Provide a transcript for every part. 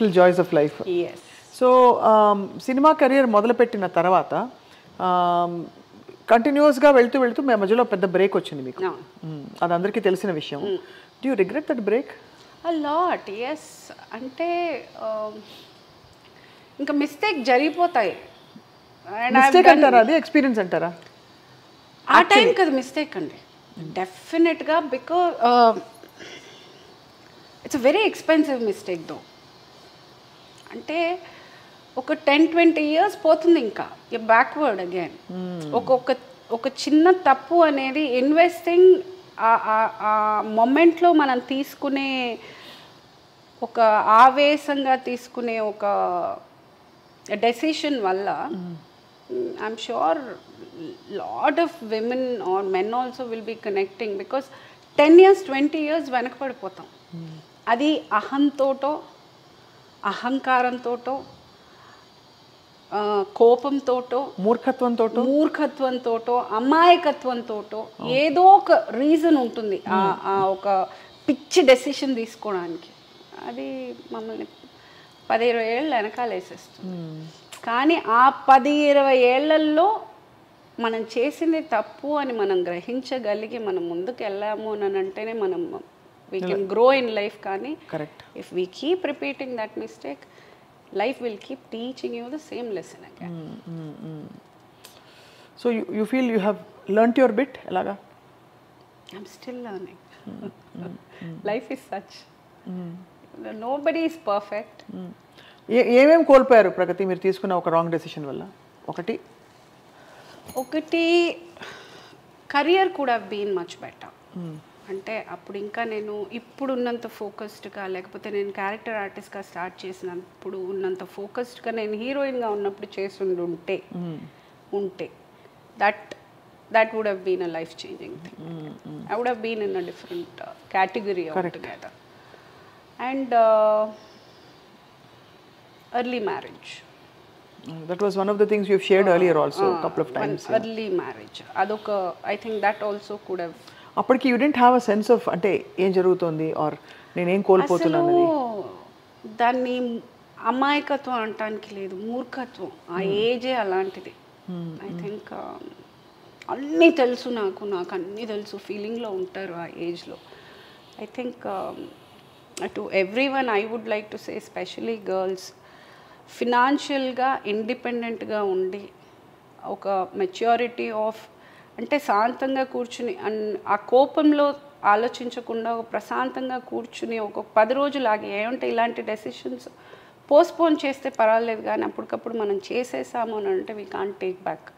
Joys of life so cinema career మొదలుపెట్టిన తర్వాత కంటిన్యూస్గా వెళ్తూ వెళ్తూ మీ మధ్యలో పెద్ద బ్రేక్ వచ్చింది మీకు. అవును Mm, అది అందరికీ తెలిసిన విషయం. Do you regret that break lot yes అంటే um, ఇంకా మిస్టేక్ జరిగిపోతాయి. మిస్టేక్ అంటారా? అది ఎక్స్పీరియన్స్ అంటారా? ఆ టైం కదా మిస్టేక్ అండి. డెఫినెట్గా because it's very expensive mistake though అంటే ఒక టెన్ ట్వంటీ ఇయర్స్ పోతుంది ఇంకా. బ్యాక్వర్డ్ అగైన్ ఒక్కొక్క ఒక చిన్న తప్పు అనేది ఇన్వెస్టింగ్ ఆ మొమెంట్లో మనం తీసుకునే ఒక ఆవేశంగా తీసుకునే ఒక డెసిషన్ వల్ల I'm sure lot of women or men also will be connecting because ten years twenty years వెనకపడిపోతాం అది అహంతోటో అహంకారంతోటో కోపంతోటో మూర్ఖత్వంతో మూర్ఖత్వంతోటో అమాయకత్వంతోటో ఏదో ఒక రీజన్ ఉంటుంది ఆ ఒక పిచ్చి డెసిషన్ తీసుకోవడానికి. అది మమ్మల్ని పది ఇరవై ఏళ్ళు వెనకాల వేసేస్తుంది. కానీ ఆ పది ఇరవై ఏళ్ళలో మనం చేసింది తప్పు అని మనం గ్రహించగలిగి మనం ముందుకు వెళ్ళాము అని అంటేనే మనం we can grow in life కానీ correct if we keep repeating that mistake life will keep teaching you the same lesson again so you feel you have learn your bit ఎలాగా? I'm still learning. Life is such. Nobody is perfect. ఏ ఏమేమి కోల్పోయారు ప్రగతి? మీరు తీసుకున్న ఒక wrong decision వల్ల. ఒకటి? ఒకటి career కూడా బీన్ మచ్ బెటర్ అంటే అప్పుడు ఇంకా నేను ఇప్పుడు ఉన్నంత ఫోకస్డ్గా లేకపోతే నేను క్యారెక్టర్ ఆర్టిస్ట్గా స్టార్ట్ చేసినప్పుడు ఉన్నంత ఫోకస్డ్గా నేను హీరోయిన్గా ఉన్నప్పుడు చేసి ఉంటే ఉంటే that that would have been a life changing thing. I would have been in a different category together and early marriage that was one of the things you shared earlier also couple of times early marriage అదొక I think that also could have అప్పటికి you didn't have a sense of అంటే ఏం జరుగుతోంది are నేనేం కోల్పోతున్నాను దాన్ని అమాయకత్వం అనటానికి లేదు మూర్ఖత్వం. ఆ ఏజే అలాంటిది. ఐ థింక్ అన్నీ తెలుసు నాకు నాకు అన్నీ తెలుసు ఫీలింగ్లో ఉంటారు ఆ ఏజ్లో I think to everyone I would like to say specially girls ఫినాన్షియల్గా ఇండిపెండెంట్గా ఉండి ఒక మెచ్యూరిటీ ఆఫ్ అంటే శాంతంగా కూర్చుని ఆ కోపంలో ఆలోచించకుండా ఒక ప్రశాంతంగా కూర్చుని ఒక పది రోజులు ఆగి ఏమంటే ఇలాంటి డెసిషన్స్ పోస్ట్పోన్ చేస్తే పర్వాలేదు కానీ అప్పటికప్పుడు మనం చేసేసాము అని అంటే we can't take back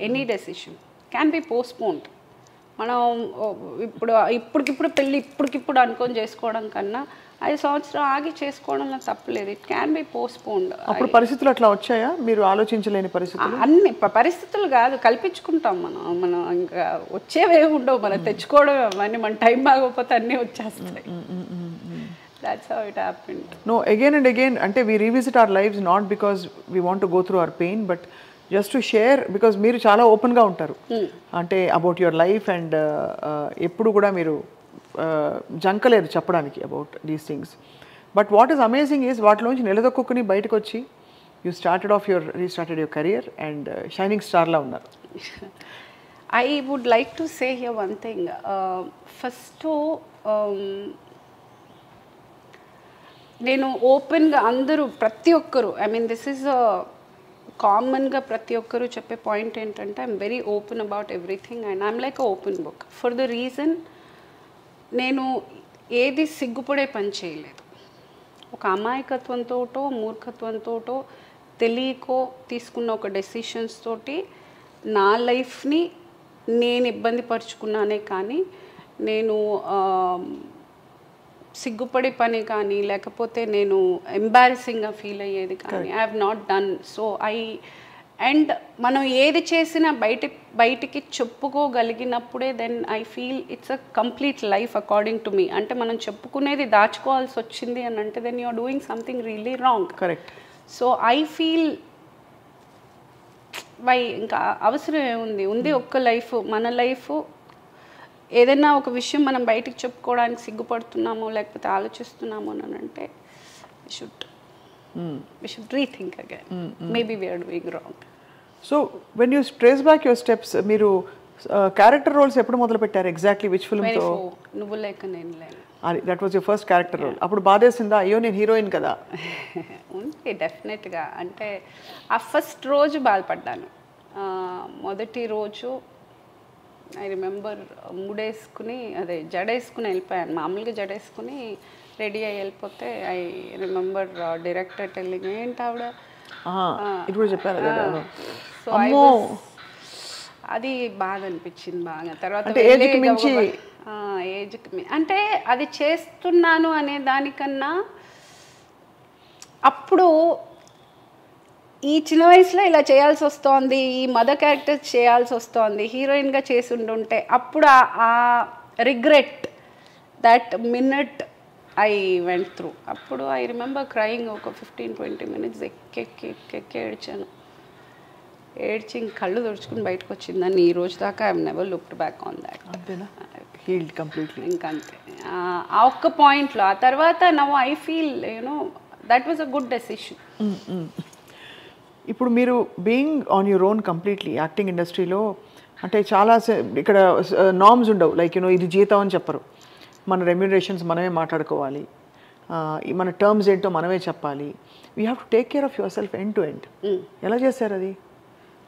any decision can be postponed మనం ఇప్పుడు ఇప్పటికిప్పుడు పెళ్ళి ఇప్పటికిప్పుడు అనుకొని చేసుకోవడం కన్నా ఐదు సంవత్సరం ఆగి చేసుకోవడంలో తప్పలేదు. ఇట్ క్యాన్ బి పోస్ట్పోన్డ్ అప్పుడు పరిస్థితులు అట్లా వచ్చాయా? మీరు ఆలోచించలేని పరిస్థితులు? అన్ని పరిస్థితులు కాదు. కల్పించుకుంటాం మనం. మనం ఇంకా వచ్చేవేవి ఉండవు. మనం తెచ్చుకోవడం అవన్నీ. మన టైం బాగోకపోతే అన్నీ వచ్చేస్తాయి. That's how it happened no again and again అంటే we revisit our lives not because we want to go through our pain but just to share because మీరు చాలా ఓపెన్గా ఉంటారు. అంటే అబౌట్ యువర్ లైఫ్ అండ్ ఎప్పుడు కూడా మీరు uh, జంకలేదు చెప్పడానికి about these things but what is amazing is వాటిలోంచి నిలదొక్కుని బయటకు వచ్చి you started off your restarted your career and shining స్టార్లా ఉన్నారు. I would like to say here one thing first నేను ఓపెన్గా అందరూ ప్రతి ఒక్కరు ఐ మీన్ దిస్ ఈజ్ కామన్గా ప్రతి ఒక్కరూ చెప్పే పాయింట్ ఏంటంటే I'm very open about everything and I'm like open book for the reason నేను ఏది సిగ్గుపడే పని చేయలేదు. ఒక అమాయకత్వంతోటో మూర్ఖత్వంతోటో తెలియకో తీసుకున్న ఒక డెసిషన్స్ తోటి నా లైఫ్ని నేను ఇబ్బంది పరుచుకున్నానే కానీ నేను సిగ్గుపడే పని కానీ లేకపోతే నేను ఎంబారసింగ్గా ఫీల్ అయ్యేది కానీ I have not done so I and మనం ఏది చేసినా బయట బయటికి చెప్పుకోగలిగినప్పుడే then I feel it's a complete life according to me అంటే మనం చెప్పుకునేది దాచుకోవాల్సి వచ్చింది అని అంటే then you're doing something really wrong correct so I feel why ఇంకా అవసరం ఏముంది? ఉంది ఒక్క లైఫ్ మన లైఫ్ ఏదైనా ఒక విషయం మనం బయటికి చెప్పుకోవడానికి సిగ్గుపడుతున్నామో లేకపోతే ఆలోచిస్తున్నామో అని అంటే should we should rethink again maybe we're doing wrong so when you trace back your steps మీరు క్యారెక్టర్ రోల్స్ ఎప్పుడు మొదలు పెట్టారు? ఎగ్జాక్ట్లీ విచ్ ఫోర్ నువ్వు లేక నేను లేను. That was your first character role అప్పుడు బాధేసిందా? అయ్యో నేను హీరోయిన్ కదా. ఉంది డెఫినెట్గా అంటే ఆ ఫస్ట్ రోజు బాధపడ్డాను. మొదటి రోజు ఐ రిమెంబర్ ముడేసుకుని అదే జడేసుకుని వెళ్ళిపోయాను. మామూలుగా జడేసుకుని రెడీ అయ్యి వెళ్ళిపోతే ఐ రిమెంబర్ డైరెక్టర్ టెల్లింగ్ ఏంటి ఆవిడ? చెప్పారు. సో అది బాధ అనిపించింది బాగా. తర్వాత అంటే వెళ్ళి age కి మించి- గబగబా- ఆ, age కి మీ- అంటే అది చేస్తున్నాను అనే దానికన్నా అప్పుడు ఈ చిన్న వయసులో ఇలా చేయాల్సి వస్తోంది ఈ మదర్ క్యారెక్టర్ చేయాల్సి వస్తోంది హీరోయిన్గా చేసి ఉండుంటే అప్పుడు ఆ- regret that minute I went through అప్పుడు ఐ రిమెంబర్ క్రయింగ్ ఒక ఫిఫ్టీన్ ట్వంటీ మినిట్స్ ఎక్కెక్కి ఎక్కెక్కి ఏడ్చాను. ఏడ్చి ఇంక కళ్ళు తుడుచుకుని బయటకు వచ్చిందని ఈ రోజు దాకా I never looked back on that healed completely ఇంకంతే ఆ- ఆ ఒక్క పాయింట్లో ఆ తర్వాత now I feel you know that was a good decision ఇప్పుడు మీరు being on your own completely acting ఇండస్ట్రీలో అంటే చాలా ఇక్కడ నామ్స్ ఉండవు. లైక్ యూనో ఇది జీతం అని చెప్పరు. మన రెమ్యునరేషన్స్ మనమే మాట్లాడుకోవాలి. మన టర్మ్స్ ఏంటో మనమే చెప్పాలి. We have to take care of yourself end to end ఎలా చేశారు అది?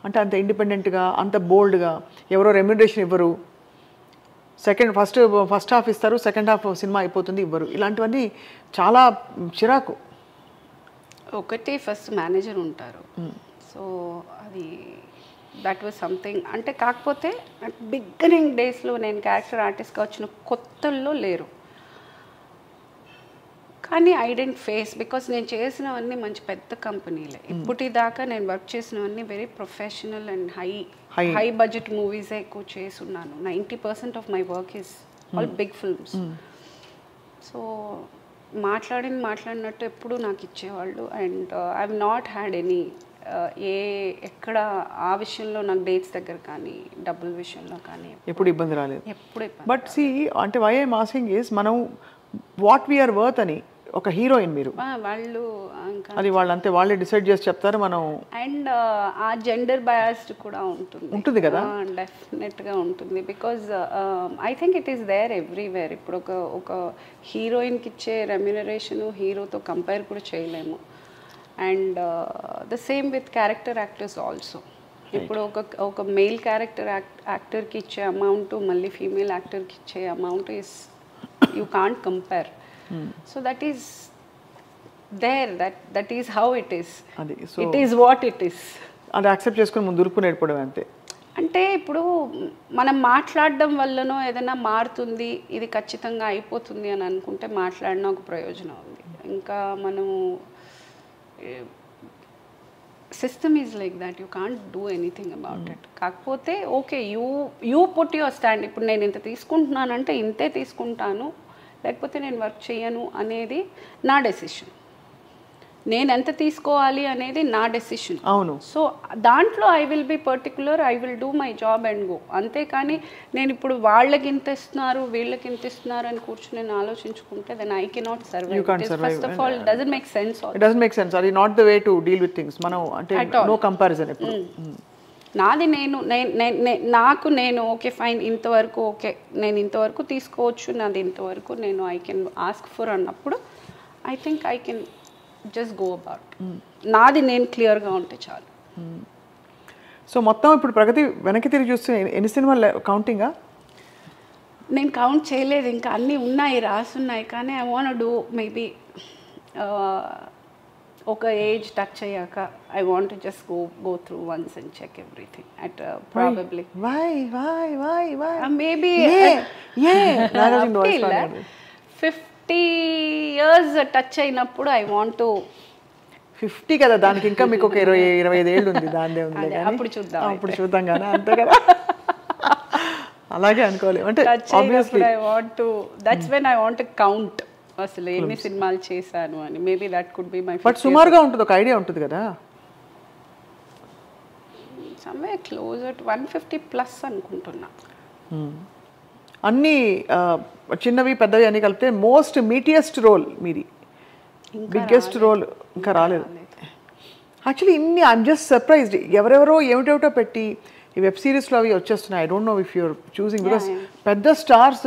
అంటే అంత ఇండిపెండెంట్గా అంత బోల్డ్గా ఎవరో రెమ్యునరేషన్ ఇవ్వరు. సెకండ్ ఫస్ట్ ఫస్ట్ హాఫ్ ఇస్తారు సెకండ్ హాఫ్ సినిమా అయిపోతుంది ఇవ్వరు. ఇలాంటివన్నీ చాలా చిరాకు. ఒకటి ఫస్ట్ మేనేజర్ ఉంటారు. సో అది దట్ వాజ్ సంథింగ్ అంటే కాకపోతే బిగ్గనింగ్ డేస్లో నేను క్యారెక్టర్ ఆర్టిస్ట్గా వచ్చిన కొత్తల్లో లేరు. కానీ ఐ డెంట్ ఫేస్ బికాస్ నేను చేసినవన్నీ మంచి పెద్ద కంపెనీలే. ఇప్పటిదాకా నేను వర్క్ చేసినవన్నీ very professional and high. High budget మూవీసే ఎక్కువ చేసున్నాను ninety percent of my work is all big films so మాట్లాడింది మాట్లాడినట్టు ఎప్పుడు నాకు ఇచ్చేవాళ్ళు and I not had any a ఎక్కడ ఆ విషయంలో నాకు డేట్స్ దగ్గర కానీ డబ్బుల విషయంలో కానీ ఎప్పుడు ఇబ్బంది రాలేదు ఎప్పుడు. బట్ సి అంటే వై ఐఎమ్ ఆస్కింగ్ ఈస్ మనం వాట్ వీఆర్ వర్త్ అని ఒక హీరోయిన్ మీరు. వాళ్ళు అది వాళ్ళు అంతే వాళ్ళే డిసైడ్ చేసి చెప్తారు మనం అండ్ ఆ జెండర్ బయాస్డ్ కూడా ఉంటుంది. ఉంటుంది కదా? డెఫినెట్గా ఉంటుంది. Because I think it is there everywhere ఇప్పుడు ఒక ఒక హీరోయిన్కి ఇచ్చే రెమ్యునరేషన్ హీరోతో కంపేర్ కూడా చేయలేము. And the same with character actors also ఇప్పుడు ఒక ఒక మెయిల్ క్యారెక్టర్ యాక్టర్కి ఇచ్చే అమౌంట్ మళ్ళీ ఫీమేల్ యాక్టర్కి ఇచ్చే amount is you can't compare so that is there that that is how it is అది so it is what it is అది accept చేసుకుని ముందు దురుకుని ఏడిపోవడం అంతే. అంటే ఇప్పుడు మనం మాట్లాడడం వల్లనో ఏదైనా మారుతుంది ఇది ఖచ్చితంగా అయిపోతుంది అని అనుకుంటే మాట్లాడిన ఒక ప్రయోజనం ఉంది. ఇంకా మనము system is like that you can't do anything about it కాకపోతే okay you you put your stand ఇప్పుడు నేను ఇంత తీసుకుంటున్నానంటే ఇంతే తీసుకుంటాను. లేకపోతే నేను వర్క్ చేయను అనేది నా డెసిషన్. నేను ఎంత తీసుకోవాలి అనేది నా డెసిషన్. అవును. సో దాంట్లో I will be particular I will do my job and go. అంతేకాని నేను ఇప్పుడు వాళ్ళకి ఇంత ఇస్తున్నారు వీళ్ళకి ఇంత ఇస్తున్నారు అని కూర్చుని నేను ఆలోచించుకుంటే then I cannot survive. First of all doesn't make sense doesn't make sense అది not the way to deal with things మనం అంటే. నో కంపారిజన్ ఎప్పుడు. నాది నేను నాకు నేను ఓకే ఫైన్ ఇంతవరకు ఓకే నేను ఇంతవరకు తీసుకోవచ్చు నాది ఇంతవరకు నేను ఐ కెన్ ఆస్క్ ఫర్ అన్నప్పుడు I think I can just go about నాది నేను క్లియర్గా ఉంటే చాలు. సో మొత్తం ఇప్పుడు ప్రగతి వెనక్కి తిరిగి చూస్తే ఎన్ని- ఎన్ని సినిమాలు కౌంటింగా నేను కౌంట్ చేయలేదు ఇంకా అన్నీ ఉన్నాయి రాసున్నాయి కానీ ఐ వాంట్ డూ మేబీ ఒక ఏజ్ టచ్ అయ్యాక I want just go go through once and check everything at probably why why why why maybe fifty years touch అయినప్పుడు ఐ వాంట్ టు ఫిఫ్టీ కదా దానికి ఇంకా మీకు ఒక ఇరవై ఇరవై ఐదు ఏళ్ళు ఉంది దానిదే ఉంది అప్పుడు చూద్దాం అప్పుడు చూద్దాం కానీ అంతే కదా. అలాగే అనుకోవాలి. అంటే I want to that's when I want count అసలు ఎన్ని సినిమాలు చేశాను అని. Maybe that could be my but సుమారుగా ఉంటుంది ఒక ఐడియా ఉంటుంది కదా? Someway close at one fifty plus అనుకుంటున్నా. అన్ని ఆ, చిన్నవి పెద్దవి అన్ని కలిపితే మోస్ట్ మీటియస్ట్ రోల్ మీది. బిగ్గెస్ట్ రోల్ ఇంకా రాలేదు. యాక్చువల్లీ ఇన్ని ఐఎమ్ జస్ట్ సర్ప్రైజ్డ్ ఎవరెవరో ఏమిటేమిటో పెట్టి ఈ వెబ్ సిరీస్లో అవి వచ్చేస్తున్నాయి. I don't know if you're choosing because పెద్ద స్టార్స్